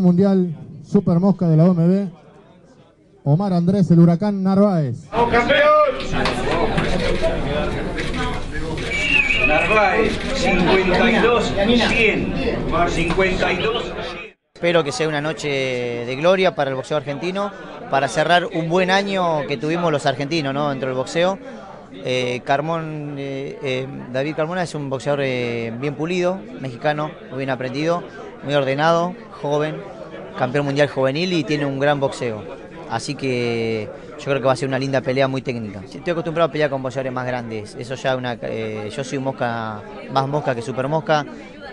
Mundial Super Mosca de la OMB, Omar Andrés, el huracán Narváez. ¡Vamos, campeón! Narváez, 52, 100. 52, 100. Espero que sea una noche de gloria para el boxeo argentino, para cerrar un buen año que tuvimos los argentinos ¿no? dentro del boxeo. Eh, Carmón, eh, eh, David Carmona es un boxeador eh, bien pulido, mexicano, muy bien aprendido, muy ordenado, joven, campeón mundial juvenil y tiene un gran boxeo. Así que yo creo que va a ser una linda pelea muy técnica. Estoy acostumbrado a pelear con boxeadores más grandes. Eso ya una, eh, yo soy mosca, más mosca que super mosca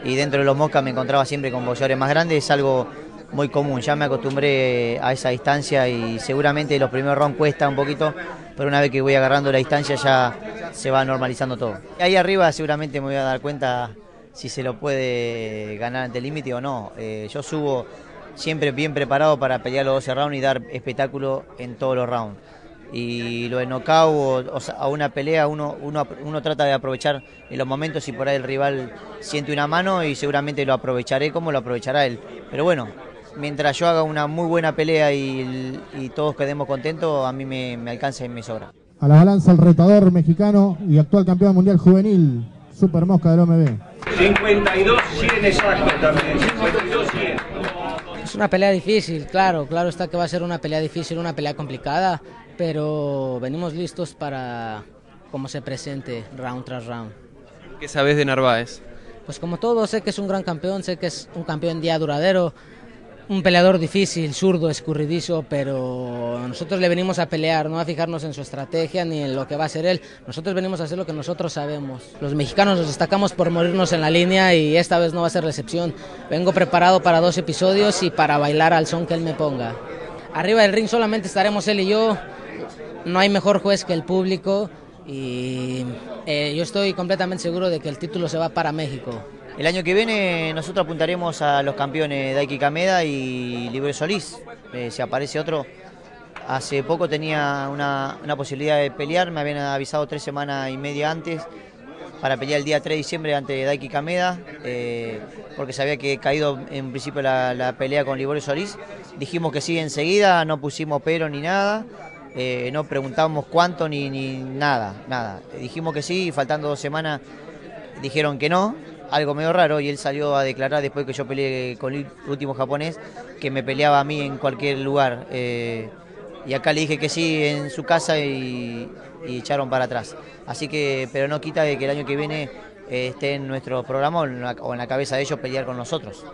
y dentro de los moscas me encontraba siempre con boxeadores más grandes. Es algo muy común. Ya me acostumbré a esa distancia y seguramente los primeros rounds cuesta un poquito, pero una vez que voy agarrando la distancia ya se va normalizando todo. Ahí arriba seguramente me voy a dar cuenta si se lo puede ganar ante el límite o no. Eh, yo subo siempre bien preparado para pelear los 12 rounds y dar espectáculo en todos los rounds. Y lo de knockout o, a una pelea uno, trata de aprovechar en los momentos y por ahí el rival siente una mano y seguramente lo aprovecharé como lo aprovechará él. Pero bueno, mientras yo haga una muy buena pelea y, y todos quedemos contentos, a mí me, me alcanza y me sobra. A la balanza el retador mexicano y actual campeón mundial juvenil, Super Mosca del OMB. 52, 100 exacto también. 52, 100. Es una pelea difícil, claro, claro está que va a ser una pelea difícil, una pelea complicada, pero venimos listos para cómo se presente round tras round. ¿Qué sabes de Narváez? Pues como todo, sé que es un gran campeón, sé que es un campeón ya duradero, un peleador difícil, zurdo, escurridizo, pero nosotros le venimos a pelear, no a fijarnos en su estrategia ni en lo que va a hacer él. Nosotros venimos a hacer lo que nosotros sabemos. Los mexicanos nos destacamos por morirnos en la línea y esta vez no va a ser la excepción. Vengo preparado para dos episodios y para bailar al son que él me ponga. Arriba del ring solamente estaremos él y yo. No hay mejor juez que el público y eh, yo estoy completamente seguro de que el título se va para México. El año que viene nosotros apuntaremos a los campeones Daiki Kameda y Libre Solís. Eh, si aparece otro, hace poco tenía una, una, posibilidad de pelear, me habían avisado tres semanas y media antes para pelear el día 3 de diciembre ante Daiki Kameda, eh, porque sabía que caído en principio la, la pelea con Libre Solís. Dijimos que sí enseguida, no pusimos pero ni nada. Eh, no preguntamos cuánto ni, ni nada, nada. Dijimos que sí y faltando dos semanas dijeron que no, algo medio raro y él salió a declarar después que yo peleé con el último japonés que me peleaba a mí en cualquier lugar. Eh, y acá le dije que sí en su casa y, echaron para atrás. Así que, pero no quita de que el año que viene eh, esté en nuestro programa o en la cabeza de ellos pelear con nosotros.